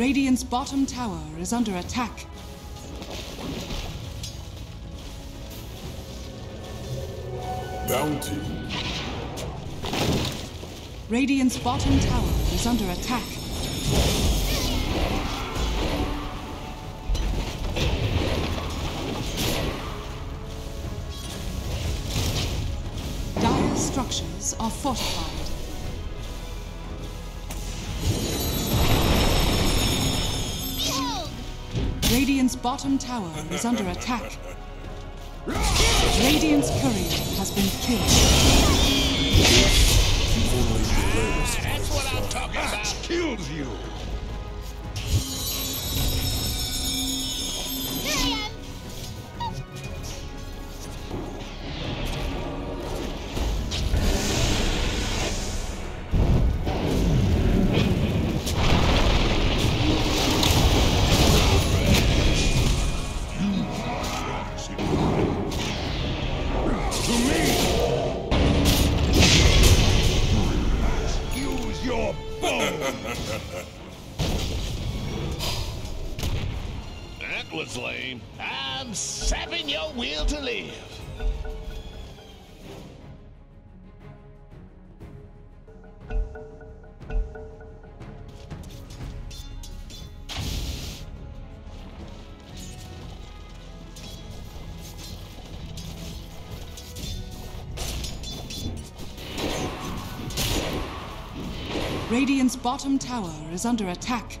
Radiant's bottom tower is under attack. Bounty. Radiant's bottom tower is under attack. Dire structures are fortified. Radiant's bottom tower is under attack. Radiant's courier has been killed. Only delays. That's what I'm talking about. Kills you. Lame. I'm sapping your will to live. Radiant's bottom tower is under attack.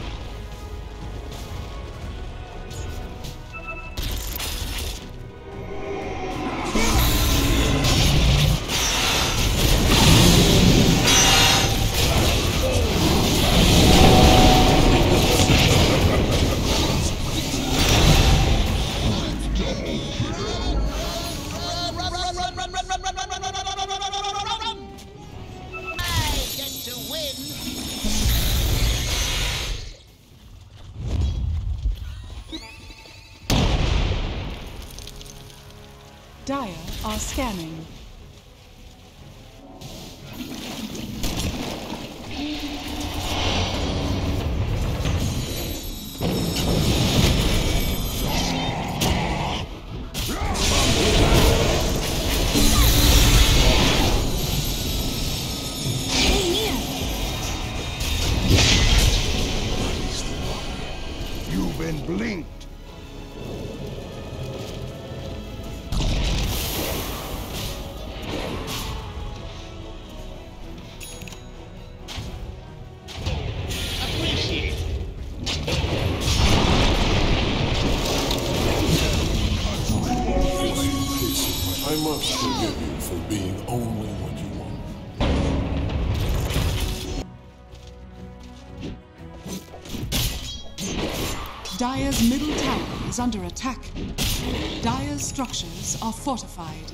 Dire are scanning. Being only what you want. Dire's middle tower is under attack. Dire's structures are fortified.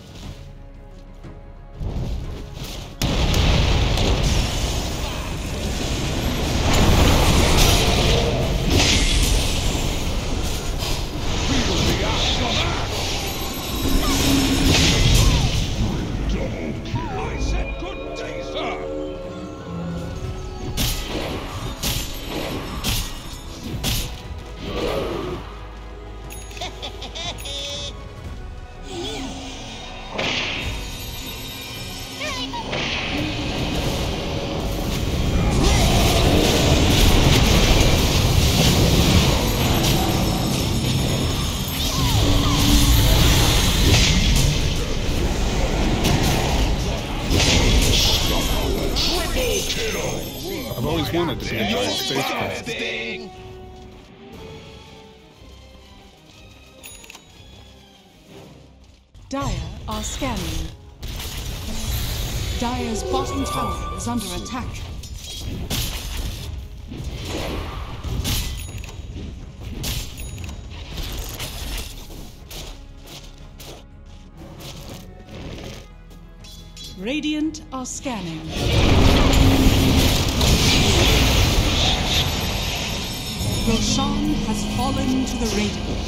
Dire are scanning. Dire's bottom tower is under attack. Radiant are scanning. Roshan has fallen to the Radiant.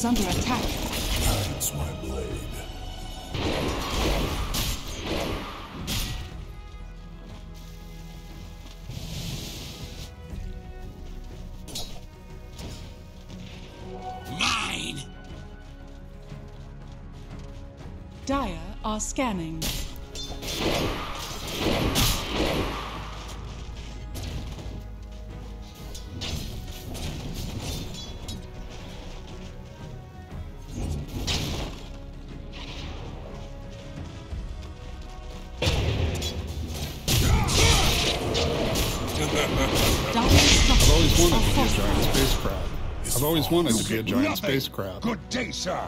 Is under attack. Guides my blade. Mine! Dire are scanning. I've always wanted to be a giant spacecraft. I've always wanted to be a giant spacecraft. Good day, sir.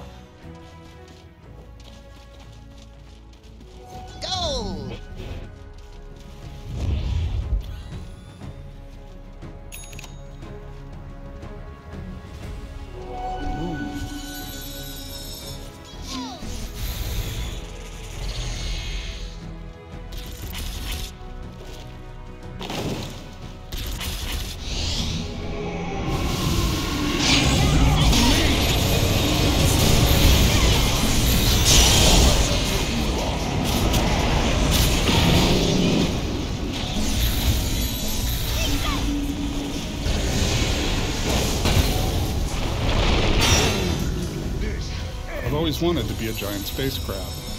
Always wanted to be a giant spacecraft.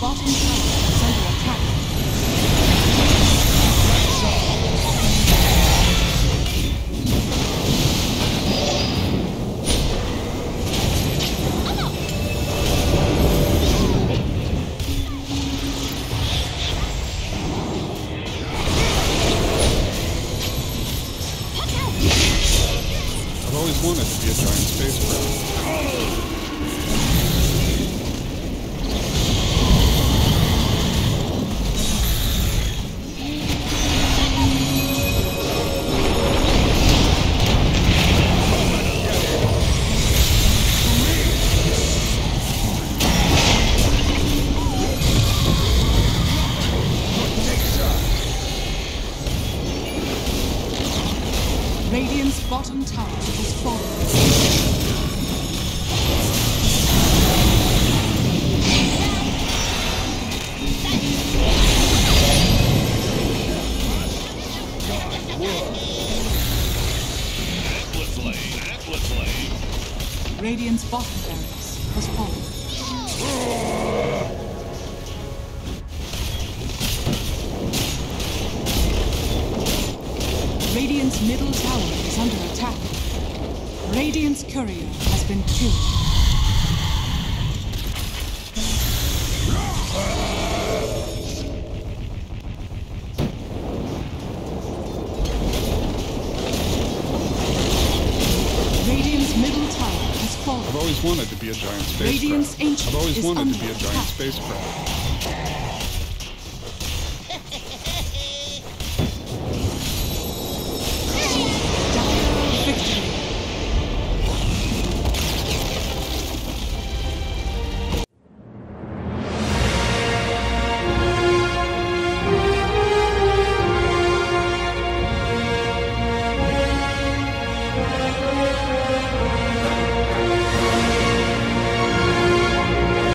Bottom Radiant's bottom barracks has fallen. Radiant's middle tower is under attack. Radiant's courier has been killed. Wanted to be a giant spacecraft. I've always wanted to be a giant spacecraft.